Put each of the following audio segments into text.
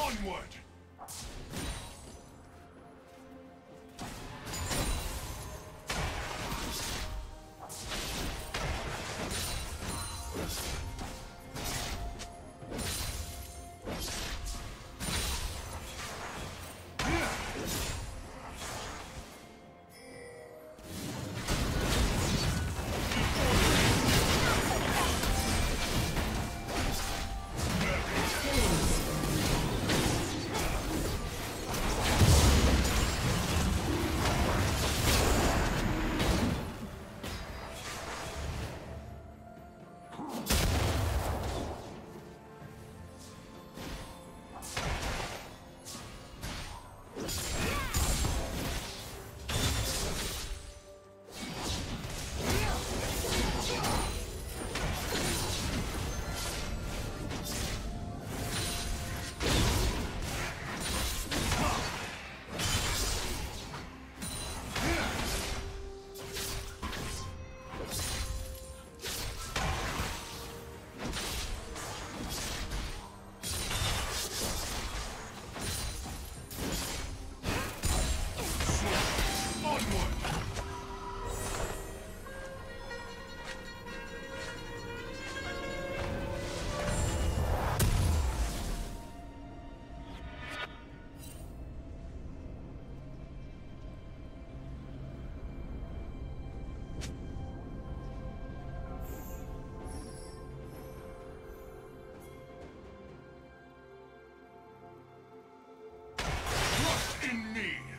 Onward! need.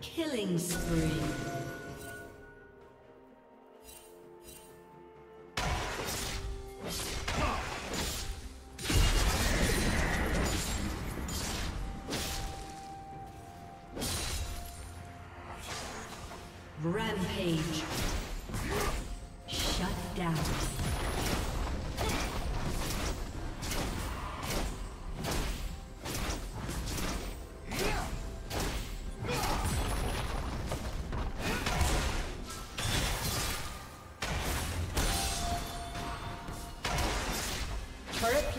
Killing spree.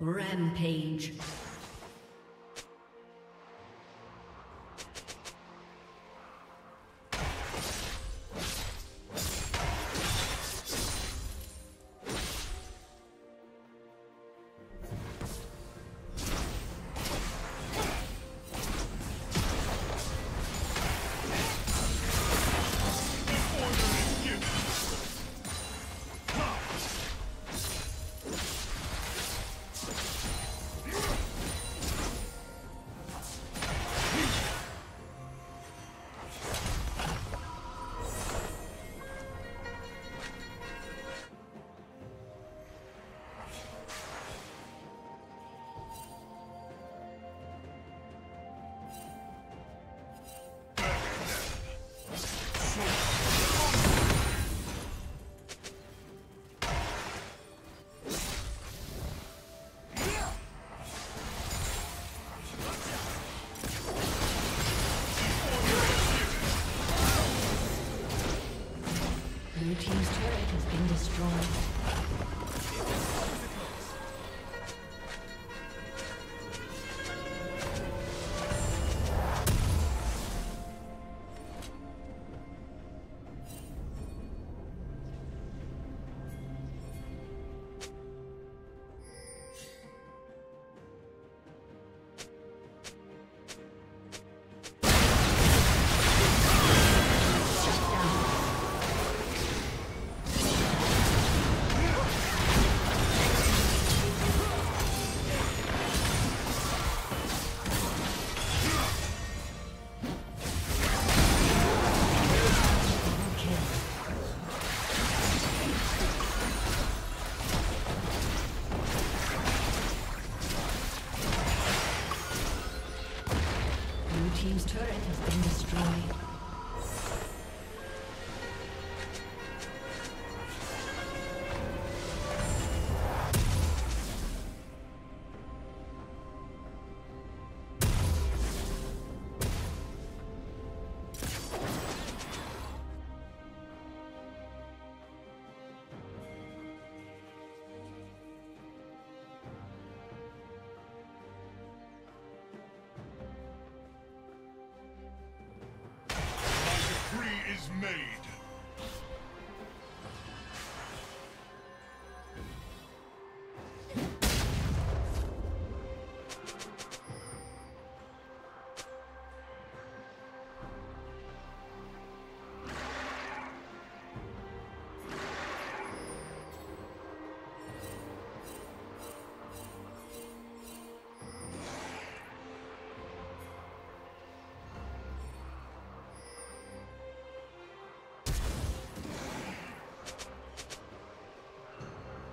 Rampage.